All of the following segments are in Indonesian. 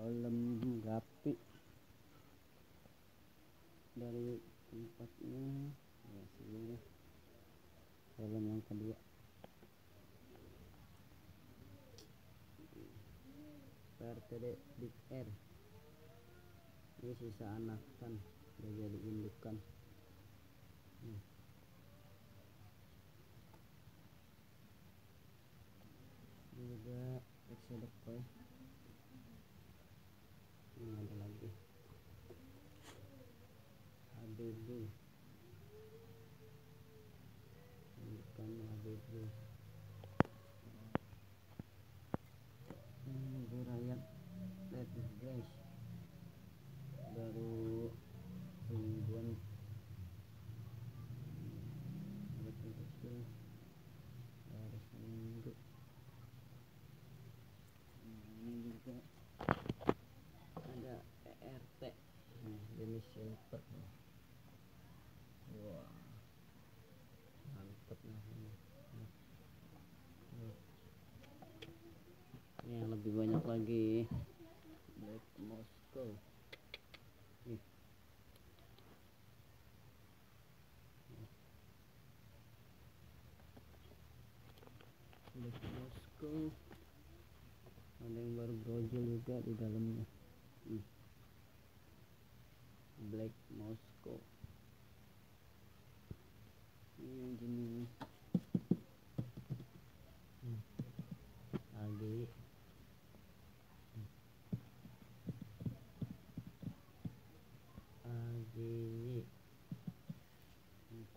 kolom grafi dari tempatnya ya sini kolom yang kedua. PRTD Big R. Ini sisa anakan udah jadi indukan hmm. juga exodus koi ini ada lagi HBB indukan HBB ini gurayat let guys baru semingguan betul kecil baru seminggu ini juga ada ERT nah, jenis silver wah. Mantep nah ini. Nah. ini yang lebih banyak lagi. Black Moscow. Nih Black Moscow. Ada yang baru brojol juga di dalamnya. Hmm. Black Moscow ini jenis hmm. lagi hmm. lagi hmm.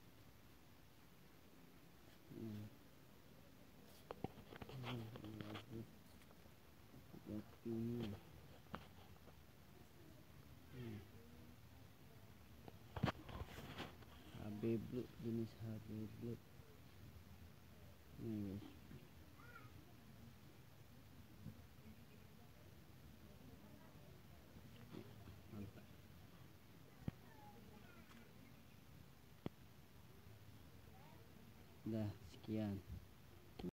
Hmm. Hmm. Hmm. Blue jenis HB Blue ini guys. Mantap. Dah sekian